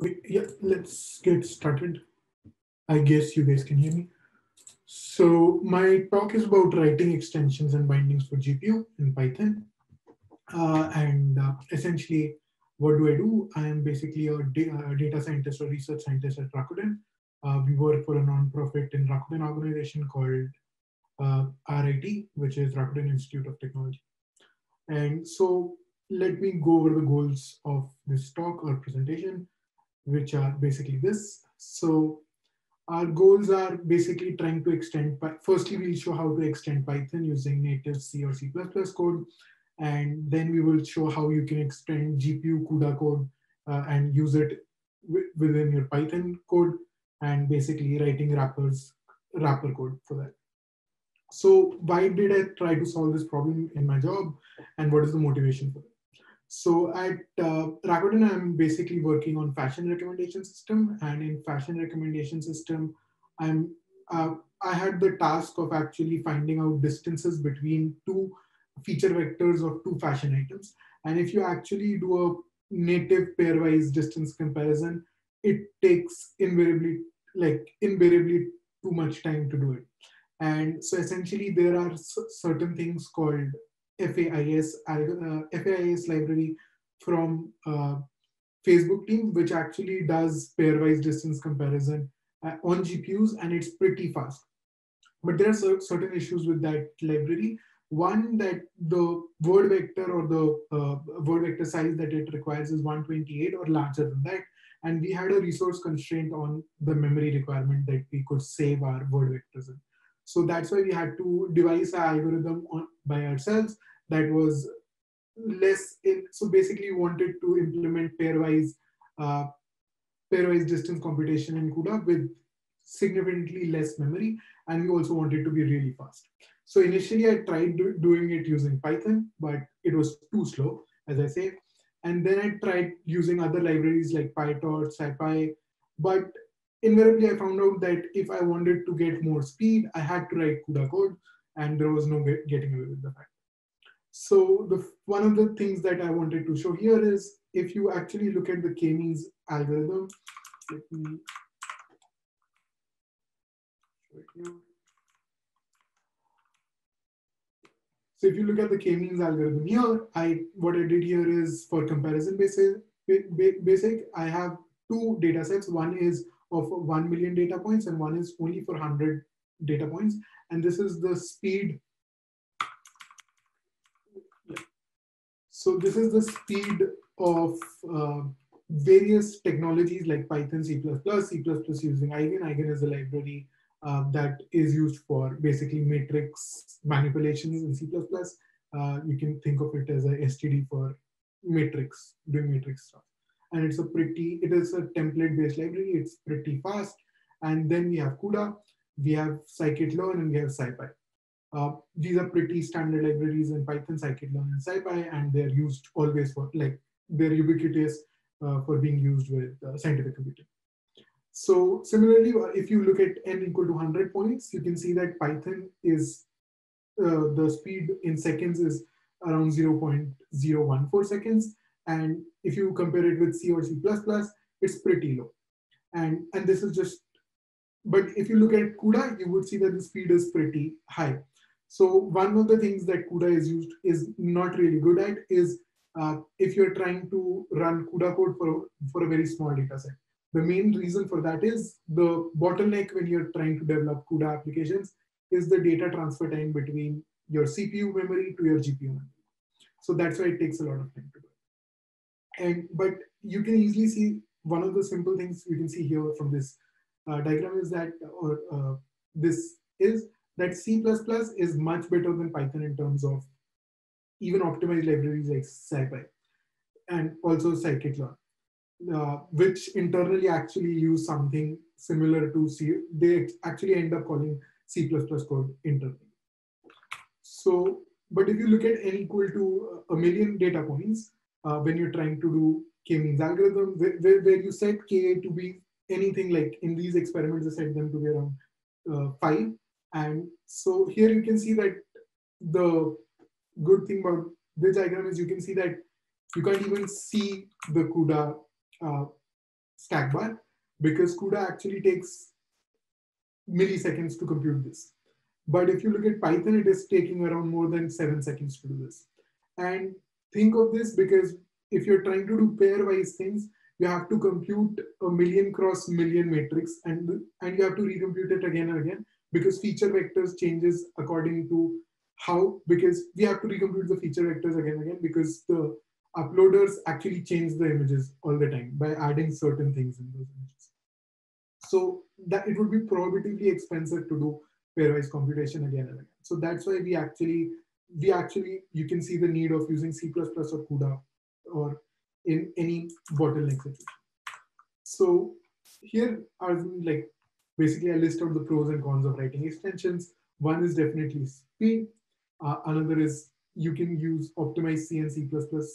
Yeah, let's get started. I guess you guys can hear me. So my talk is about writing extensions and bindings for GPU in Python. Uh, and uh, essentially, what do I do? I am basically a, da a data scientist or research scientist at Rakuten. Uh, we work for a non-profit in Rakuten organization called uh, RIT, which is Rakuten Institute of Technology. And so let me go over the goals of this talk or presentation which are basically this. So our goals are basically trying to extend, firstly, we'll show how to extend Python using native C or C++ code. And then we will show how you can extend GPU CUDA code uh, and use it within your Python code and basically writing wrappers, wrapper code for that. So why did I try to solve this problem in my job and what is the motivation for it? So at uh, Rakuten, I'm basically working on fashion recommendation system, and in fashion recommendation system, I'm uh, I had the task of actually finding out distances between two feature vectors of two fashion items. And if you actually do a native pairwise distance comparison, it takes invariably like invariably too much time to do it. And so essentially, there are certain things called FAISS, uh, FAISS library from uh, Facebook team, which actually does pairwise distance comparison uh, on GPUs, and it's pretty fast. But there are certain issues with that library. One, that the word vector or the uh, word vector size that it requires is 128 or larger than that. And we had a resource constraint on the memory requirement that we could save our word vectors in. So that's why we had to devise an algorithm on, by ourselves that was less in, so basically wanted to implement pairwise uh, pairwise distance computation in CUDA with significantly less memory and we also wanted to be really fast. So initially I tried do, doing it using Python, but it was too slow, as I say. And then I tried using other libraries like PyTorch, SciPy, but invariably I found out that if I wanted to get more speed, I had to write CUDA code and there was no getting away with the fact. So the, one of the things that I wanted to show here is if you actually look at the k-means algorithm, let me. So if you look at the k-means algorithm here, I what I did here is for comparison basic, basic, I have two data sets. One is of 1 million data points and one is only for 100 data points. And this is the speed. So this is the speed of uh, various technologies like Python, C++, C++ using Eigen. Eigen is a library uh, that is used for basically matrix manipulations in C++. Uh, you can think of it as a STD for matrix, doing matrix stuff and it's a pretty, it is a template based library. It's pretty fast. And then we have CUDA, we have scikit-learn, and we have SciPy. Uh, these are pretty standard libraries in Python, scikit-learn, and SciPy, and they're used always for, like, they're ubiquitous uh, for being used with uh, scientific computing. So similarly, uh, if you look at n equal to 100 points, you can see that Python is, uh, the speed in seconds is around 0.014 seconds. And if you compare it with C or C++, it's pretty low. And, and this is just, but if you look at CUDA, you would see that the speed is pretty high. So one of the things that CUDA is used is not really good at is uh, if you're trying to run CUDA code for, for a very small data set. The main reason for that is the bottleneck when you're trying to develop CUDA applications is the data transfer time between your CPU memory to your GPU memory. So that's why it takes a lot of time. And but you can easily see one of the simple things you can see here from this uh, diagram is that, or uh, this is that C++ is much better than Python in terms of even optimized libraries like SciPy and also scikit-learn, uh, which internally actually use something similar to C. They actually end up calling C++ code internally. So, but if you look at n equal to a million data points, uh, when you're trying to do k-means algorithm, where, where, you set k to be anything like in these experiments, I set them to be around uh, five. And so here you can see that the good thing about this diagram is you can see that you can't even see the CUDA uh, stack bar because CUDA actually takes milliseconds to compute this. But if you look at Python, it is taking around more than seven seconds to do this. And think of this because if you're trying to do pairwise things, you have to compute a million cross million matrix and, and you have to recompute it again and again because feature vectors changes according to how, because we have to recompute the feature vectors again and again because the uploaders actually change the images all the time by adding certain things in those images. So that it would be prohibitively expensive to do pairwise computation again and again. So that's why we actually, we actually, you can see the need of using C++ or CUDA or in any bottleneck situation. So here are like basically I list out the pros and cons of writing extensions. One is definitely speed. Uh, another is you can use optimized C and C++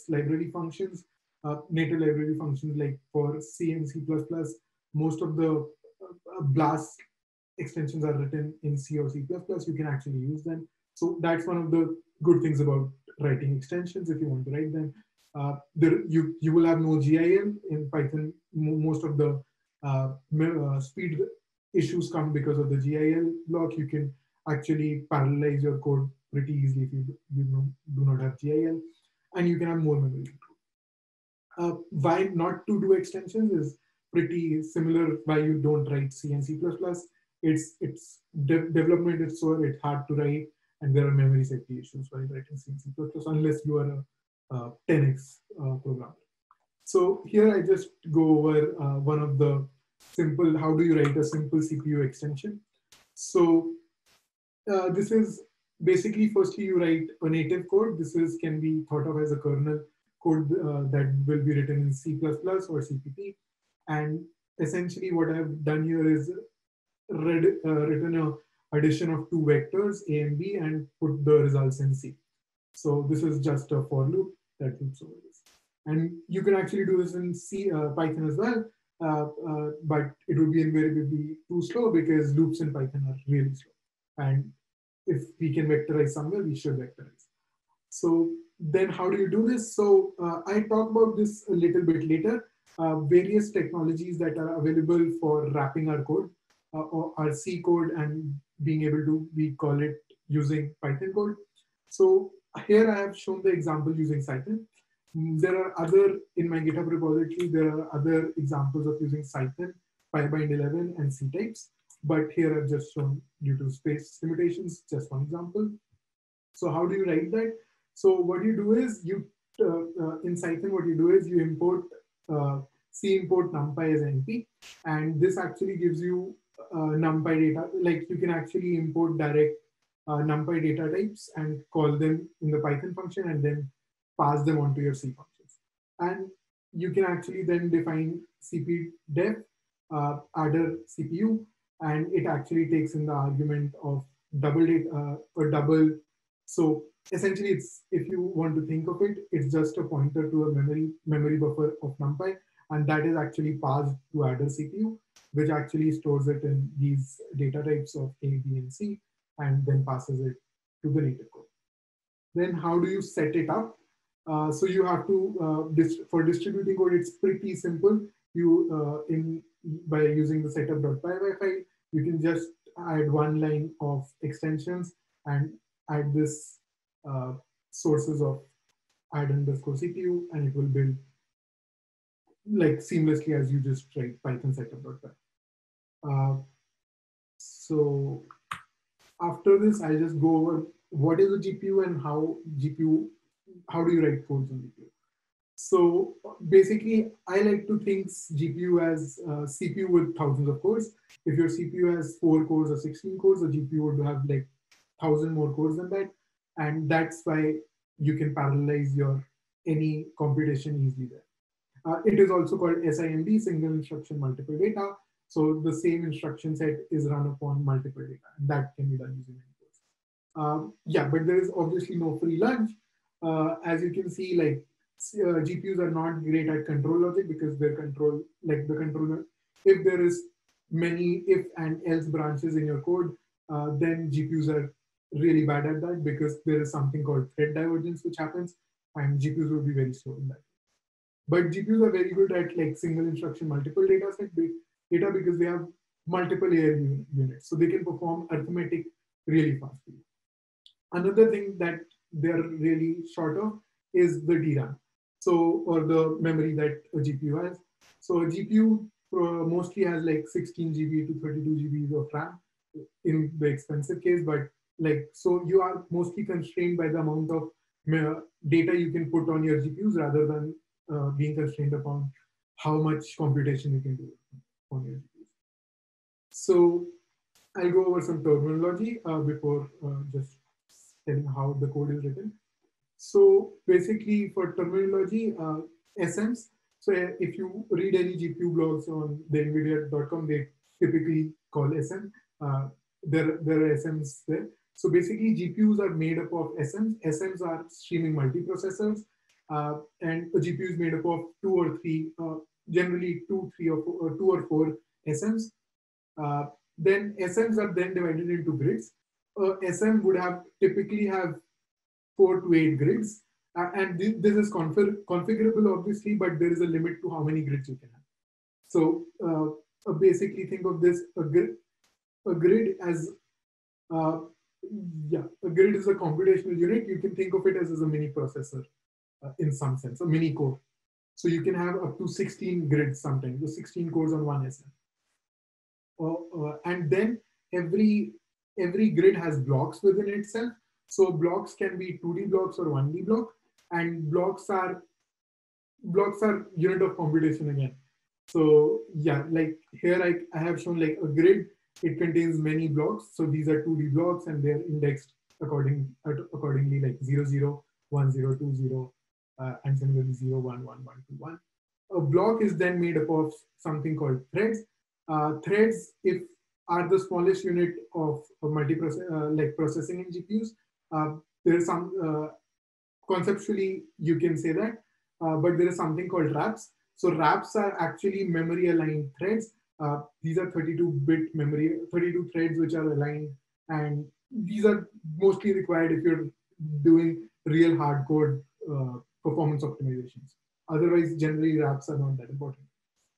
library functions, uh, native library functions like for C and C++. Most of the uh, BLAS extensions are written in C or C++. You can actually use them. So that's one of the good things about writing extensions if you want to write them. Uh, there, you, you will have no GIL in Python. Most of the uh, uh, speed issues come because of the GIL block. You can actually parallelize your code pretty easily if you, you know, do not have GIL, and you can have more memory. Uh, why not to do extensions is pretty similar why you don't write C and C++. It's, it's de development is so it's hard to write and there are memory safety issues while writing C unless you are a uh, 10x uh, program. So here I just go over uh, one of the simple, how do you write a simple CPU extension? So this is basically firstly you write a native code. This is can be thought of as a kernel code uh, that will be written in C++ or CPP. And essentially what I've done here is read, uh, written a addition of two vectors, A and B, and put the results in C. So this is just a for loop that loops over this. And you can actually do this in C, uh, Python as well, uh, uh, but it would be invariably too slow because loops in Python are really slow. And if we can vectorize somewhere, we should vectorize. So then how do you do this? So uh, I talk about this a little bit later. Uh, various technologies that are available for wrapping our code uh, or our C code and being able to, we call it using Python code. So here I have shown the example using Cython. Mm, there are other, in my GitHub repository, there are other examples of using Cython, PyBind 11, and ctypes. But here I've just shown due to space limitations, just one example. So how do you write that? So what you do is you, uh, uh, in Cython, what you do is you import uh, C import numpy as NP. And this actually gives you numpy data. Like you can actually import direct uh, NumPy data types and call them in the Python function and then pass them onto your C functions. And you can actually then define CP def, uh, adder CPU, and it actually takes in the argument of double data uh, or double. So essentially, it's if you want to think of it, it's just a pointer to a memory memory buffer of NumPy, and that is actually passed to adder CPU, which actually stores it in these data types of A, B, and C and then passes it to the native code. Then how do you set it up? Uh, so you have to, uh, for distributing code, it's pretty simple. You, uh, in by using the setup.py file, you can just add one line of extensions and add this uh, sources of add underscore CPU and it will build like seamlessly as you just write Python setup.py. Uh, so after this, I just go over what is a GPU and how GPU, how do you write codes on GPU. So basically, I like to think GPU as CPU with thousands of cores. If your CPU has four cores or 16 cores, the GPU would have like thousand more cores than that. And that's why you can parallelize your any computation easily there. Uh, it is also called SIMD, single instruction multiple data. So the same instruction set is run upon multiple data, and that can be done using Npos. Um, yeah, but there is obviously no free lunch. Uh, as you can see, like uh, GPUs are not great at control logic because their control, like the controller, if there is many if and else branches in your code, uh, then GPUs are really bad at that because there is something called thread divergence which happens, and GPUs will be very slow in that. But GPUs are very good at like single instruction, multiple data set data because they have multiple AL units. So they can perform arithmetic really fast. Another thing that they're really short of is the DRAM. So, or the memory that a GPU has. So a GPU mostly has like 16 GB to 32 GB of RAM in the expensive case, but like, so you are mostly constrained by the amount of uh, data you can put on your GPUs rather than uh, being constrained upon how much computation you can do on your. So I'll go over some terminology uh, before uh, just telling how the code is written. So basically for terminology, uh, SMs, so if you read any GPU blogs on the NVIDIA.com, they typically call SM. Uh, there, there are SMs there. So basically GPUs are made up of SMs. SMs are streaming multiprocessors. Uh, and a GPU is made up of two or three, uh, generally two, three or four, or two or four SMs. Uh, then SMs are then divided into grids. Uh, SM would have typically have four to eight grids. Uh, and th this is config configurable, obviously, but there is a limit to how many grids you can have. So uh, basically think of this, a grid, a grid as, uh, yeah, a grid is a computational unit. You can think of it as, as a mini processor uh, in some sense, a mini core. So you can have up to 16 grids sometimes, the 16 cores on one SM. Uh, and then every every grid has blocks within itself. So blocks can be 2D blocks or 1D block, and blocks are blocks are unit of computation again. So yeah, like here I, I have shown like a grid, it contains many blocks. So these are 2D blocks and they're indexed according accordingly like 0, 0, 1, 0, 2, 0, uh, and similarly 0, 1, 1, 1, 2, 1. A block is then made up of something called threads. Uh, threads, if are the smallest unit of, multiprocess uh, like processing in GPUs. Uh, there is some uh, conceptually you can say that, but there is something called warps. So warps are actually memory aligned threads. These are 32-bit memory, 32 threads which are aligned, and these are mostly required if you're doing real hardcore uh, performance optimizations. Otherwise, generally warps are not that important.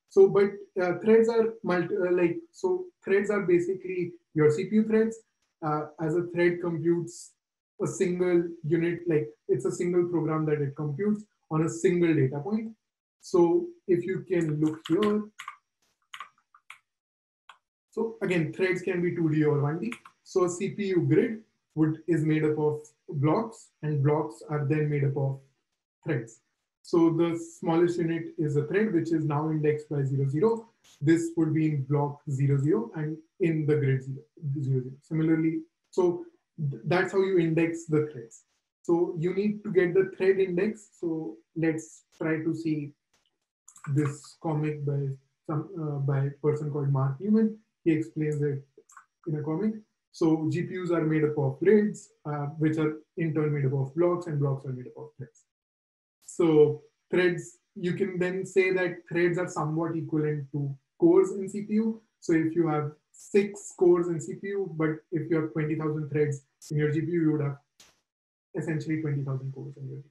So, but uh, threads are multi, uh, like, so threads are basically your CPU threads. Uh, as a thread computes a single unit, like it's a single program that it computes on a single data point. So if you can look here, so again, threads can be 2D or 1D. So a CPU grid would is made up of blocks and blocks are then made up of threads. So the smallest unit is a thread, which is now indexed by 0, 0. This would be in block 0, 0 and in the grid 0, 0, 0. Similarly, so th that's how you index the threads. So you need to get the thread index. So let's try to see this comic by some uh, by a person called Mark Newman. He explains it in a comic. So GPUs are made up of grids, uh, which are in turn made up of blocks, and blocks are made up of threads. So threads, you can then say that threads are somewhat equivalent to cores in CPU. So if you have six cores in CPU, but if you have 20,000 threads in your GPU, you would have essentially 20,000 cores in your GPU.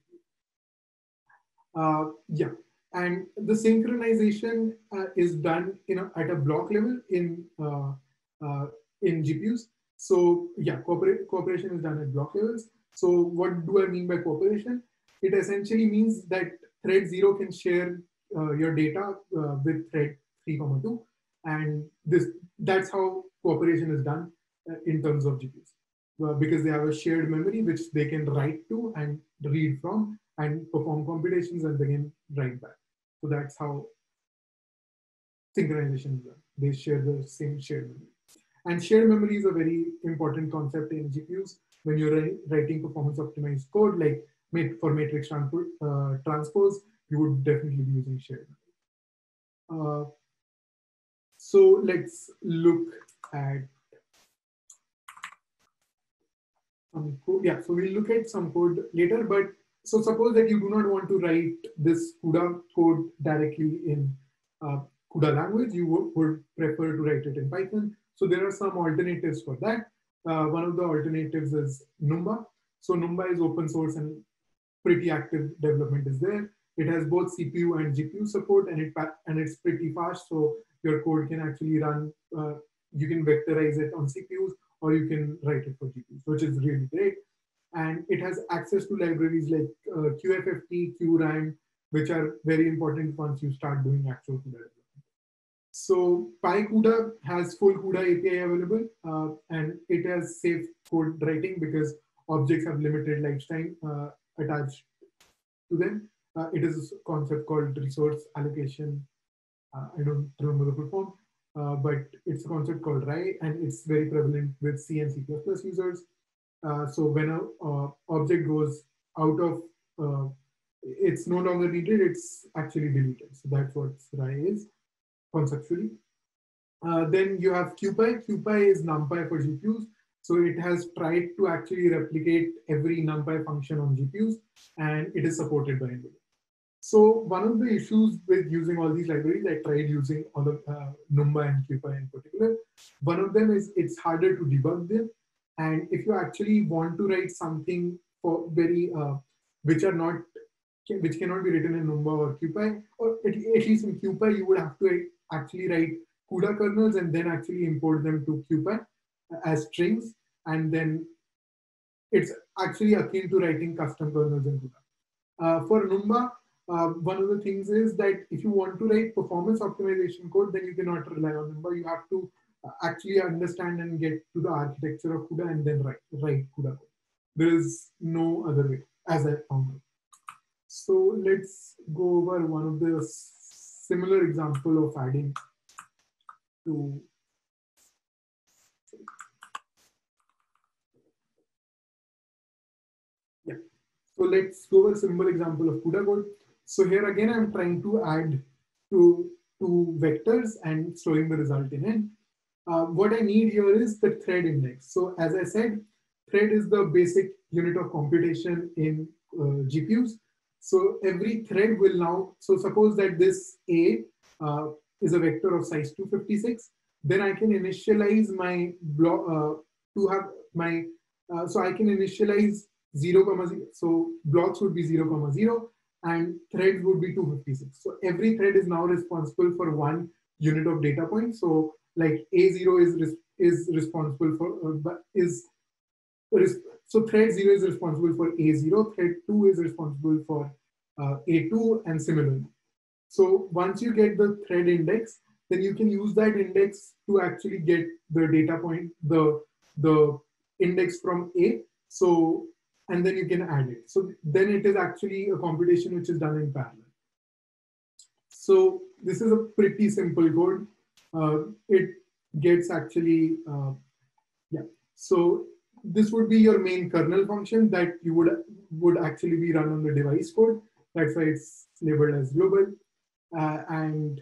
Uh, yeah, and the synchronization uh, is done you know, at a block level in, uh, uh in GPUs. So yeah, cooperation is done at block levels. So what do I mean by cooperation? It essentially means that thread 0 can share uh, your data uh, with thread 3 comma 2 and this that's how cooperation is done uh, in terms of gpus uh, because they have a shared memory which they can write to and read from and perform computations and again write back. So that's how synchronization is done. They share the same shared memory. And shared memory is a very important concept in gpus when you're writing performance optimized code like for matrix uh, transpose, you would definitely be using shared uh, so let's look at some code. Yeah, so we'll look at some code later, but so suppose that you do not want to write this CUDA code directly in uh, CUDA language, you would, would, prefer to write it in Python. So there are some alternatives for that. Uh, one of the alternatives is Numba. So Numba is open source and pretty active development is there. it has both CPU and GPU support, and it and it's pretty fast. So your code can actually run. Uh, you can vectorize it on CPUs, or you can write it for GPUs, which is really great. And it has access to libraries like uh, cuFFT, cuRAND, which are very important once you start doing actual CUDA development. So PyCUDA has full CUDA API available, uh, and it has safe code writing because objects have limited lifetime uh, attached to them. Uh, it is a concept called resource allocation. Uh, I don't remember the full form, uh, but it's a concept called RAI, and it's very prevalent with C and C++ users. Uh, so when an object goes out of, it's no longer needed, it's actually deleted. So that's what RAI is conceptually. Uh, then you have CuPy. CuPy is NumPy for GPUs. So it has tried to actually replicate every NumPy function on GPUs, and it is supported by NVIDIA. So one of the issues with using all these libraries, I tried using all of uh, NumPy and CuPy in particular. One of them is it's harder to debug them. And if you actually want to write something for very, uh, which are not, which cannot be written in NumPy or CuPy, or at, at least in CuPy, you would have to actually write CUDA kernels and then actually import them to CuPy as strings. And then it's actually akin to writing custom kernels in CUDA. Uh, for Numba, uh, one of the things is that if you want to write performance optimization code, then you cannot rely on Numba. You have to uh, actually understand and get to the architecture of CUDA and then write, write CUDA code. There is no other way, as I found. So let's go over one of the similar example of adding to yeah. So let's go a simple example of CUDA code. So here again, I'm trying to add to two vectors and storing the result in it. Uh, what I need here is the thread index. So as I said, thread is the basic unit of computation in uh, GPUs. So every thread will now, so suppose that this A uh, is a vector of size 256, then I can initialize my block uh, to have my, uh, so I can initialize 0, comma 0. So blocks would be 0, comma 0 and threads would be 256. So every thread is now responsible for one unit of data point. So like A0 is, is responsible for, uh, is so thread 0 is responsible for A0, thread 2 is responsible for uh, A2 and similarly. So once you get the thread index, then you can use that index to actually get the data point, the, the index from A. So, and then you can add it. So then it is actually a computation which is done in parallel. So this is a pretty simple code. Uh, it gets actually, uh, yeah. So this would be your main kernel function that you would would actually be run on the device code. That's why it's labeled as global. Uh, and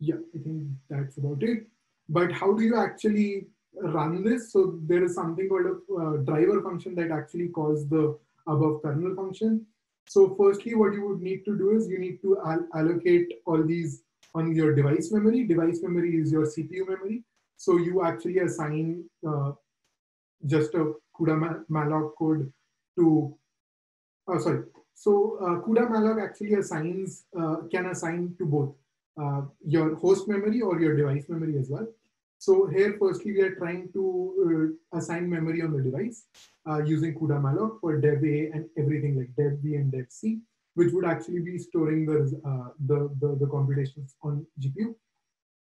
yeah, I think that's about it. But how do you actually run this? So there is something called a uh, driver function that actually calls the above kernel function. So firstly, what you would need to do is you need to al allocate all these on your device memory. Device memory is your CPU memory. So you actually assign uh, just a CUDA malloc code to, oh, sorry. So uh, CUDA malloc actually assigns, uh, can assign to both uh, your host memory or your device memory as well. So here, firstly, we are trying to uh, assign memory on the device uh, using CUDA malloc for dev A and everything like dev B and dev C, which would actually be storing the, uh, the, the, the computations on GPU.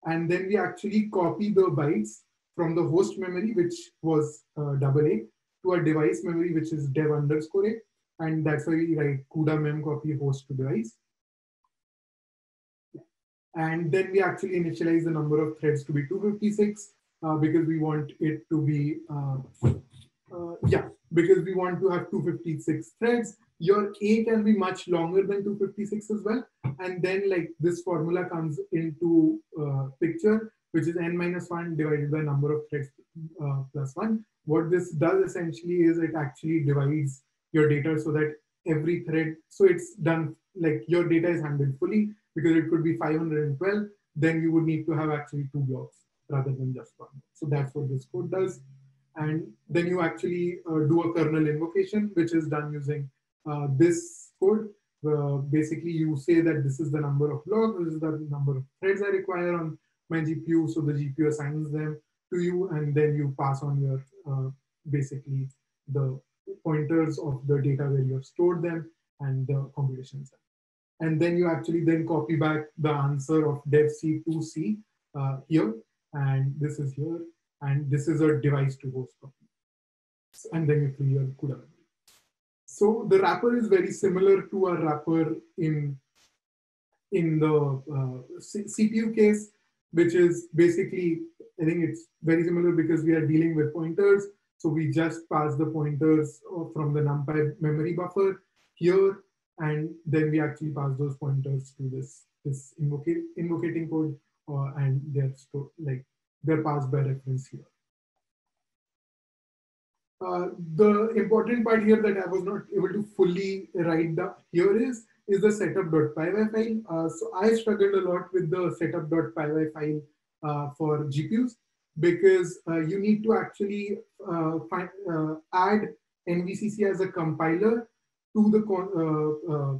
And then we actually copy the bytes from the host memory, which was uh, double A, to a device memory, which is dev underscore A. And that's why we write CUDA mem copy host to device. And then we actually initialize the number of threads to be 256 uh, because we want it to be, uh, uh, yeah, because we want to have 256 threads. Your A can be much longer than 256 as well. And then like this formula comes into uh, picture which is n minus 1 divided by number of threads plus 1. What this does essentially is it actually divides your data so that every thread, so it's done like your data is handled fully because it could be 512, then you would need to have actually two blocks rather than just one. So that's what this code does. And then you actually uh, do a kernel invocation, which is done using uh, this code. uh, basically you say that this is the number of blocks, this is the number of threads I require on my GPU. So the GPU assigns them to you and then you pass on your uh, basically the pointers of the data where you have stored them and the computations. And then you actually then copy back the answer of dev C to C uh, here, and this is here, and this is a device to host copy. And then you your CUDA So the wrapper is very similar to a wrapper in in the uh, CPU case, which is basically, I think it's very similar because we are dealing with pointers. So we just pass the pointers uh, from the NumPy memory buffer here, and then we actually pass those pointers to this, this invoca invocating code, uh, and they're like they're passed by reference here. Uh, the important part here that I was not able to fully write down here is is the setup.py file. Uh, so I struggled a lot with the setup.py file uh, for GPUs because uh, you need to actually uh, find, uh, add NVCC as a compiler to the uh, uh,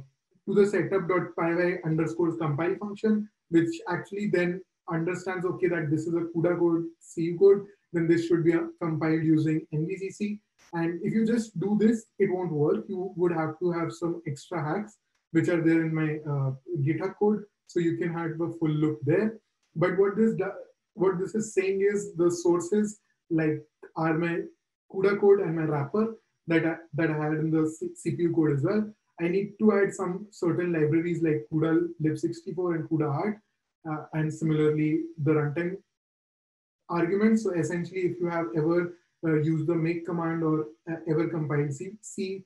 to the setup.py underscore compile function, which actually then understands okay that this is a CUDA code, C code, then this should be uh, compiled using NVCC. And if you just do this, it won't work. You would have to have some extra hacks which are there in my uh, GitHub code. So you can have a full look there. But what this what this is saying is the sources like are my CUDA code and my wrapper that I, that I had in the CPU code as well. I need to add some certain libraries like CUDA lib64 and cudart, uh, and similarly the runtime arguments. So essentially, if you have ever uh, used the make command or uh, ever compiled C, C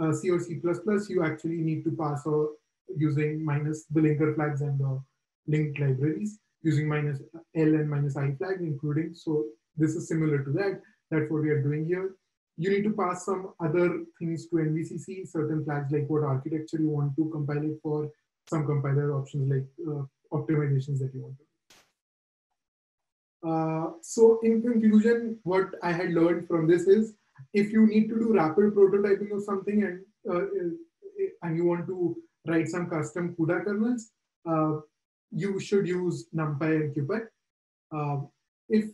uh, C or C++, you actually need to pass or using minus the linker flags and the linked libraries using minus L and minus I flags including. So this is similar to that. That's what we are doing here. You need to pass some other things to NVCC, certain flags like what architecture you want to compile it for, some compiler options like uh, optimizations that you want to. Uh, so in conclusion, what I had learned from this is if you need to do rapid prototyping of something and uh, and you want to write some custom CUDA kernels, uh, you should use NumPy and CuPy. Uh, if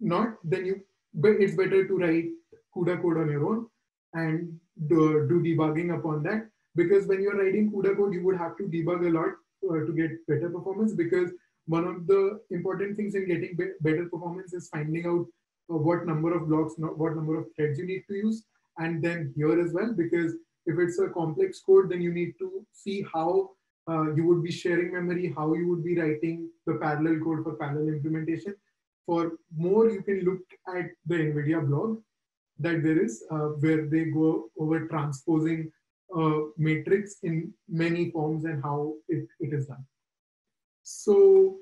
not, then you but it's better to write CUDA code on your own and do, do debugging upon that because when you're writing CUDA code, you would have to debug a lot uh, to get better performance because one of the important things in getting be better performance is finding out uh, what number of blocks, what number of threads you need to use. And then here as well, because if it's a complex code, then you need to see how uh, you would be sharing memory, how you would be writing the parallel code for parallel implementation. For more, you can look at the NVIDIA blog that there is uh, where they go over transposing a matrix in many forms and how it, it is done. So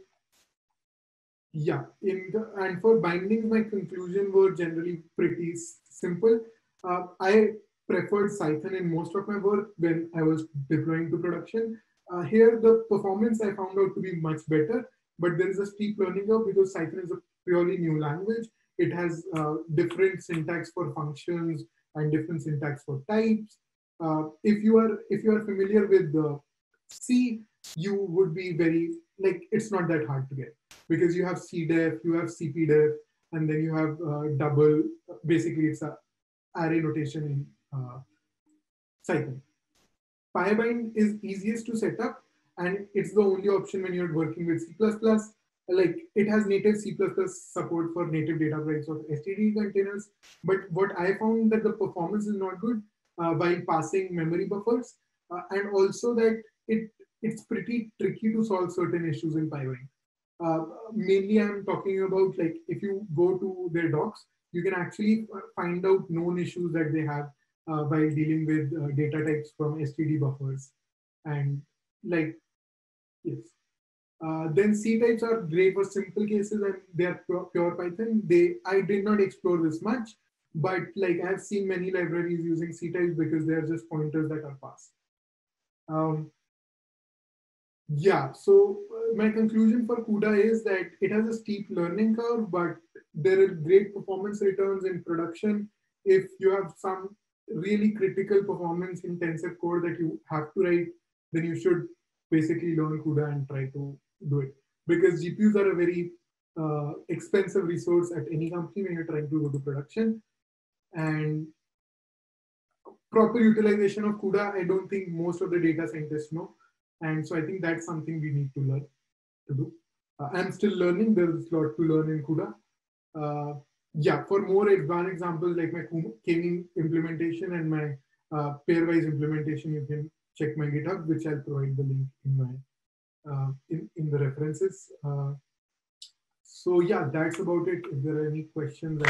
yeah, in the, and for bindings, my conclusion were generally pretty simple. Uh, I preferred Cython in most of my work when I was deploying to production. Uh, here, the performance I found out to be much better, but there is a steep learning curve because Cython is a purely new language. It has uh, different syntax for functions and different syntax for types. Uh, if you are if you are familiar with the C, you would be very like it's not that hard to get because you have CDEF, you have CPDEF, and then you have uh, double. Basically, it's a array notation in uh, Cython. PyBind is easiest to set up, and it's the only option when you're working with C++. Like it has native C++ support for native data types of STD containers. But what I found that the performance is not good uh, while passing memory buffers, uh, and also that it it's pretty tricky to solve certain issues in PyBind. Uh, mainly, I'm talking about like if you go to their docs, you can actually find out known issues that they have uh, while dealing with uh, data types from STD buffers. And like, yes. Uh, then ctypes are great for simple cases and they are pure, Python. They I did not explore this much, but like I've seen many libraries using ctypes because they are just pointers that are passed. Um, yeah, so uh, my conclusion for CUDA is that it has a steep learning curve, but there are great performance returns in production if you have some really critical performance intensive code that you have to write, then you should basically learn CUDA and try to do it. Because GPUs are a very uh, expensive resource at any company when you're trying to go to production. And proper utilization of CUDA, I don't think most of the data scientists know. And so I think that's something we need to learn to do. Uh, I'm still learning. There's a lot to learn in CUDA. Uh, yeah, for more advanced examples like my k implementation and my uh, pairwise implementation, you can check my GitHub, which I'll provide the link in my in, in the references. Uh, so yeah, that's about it. If there are any questions,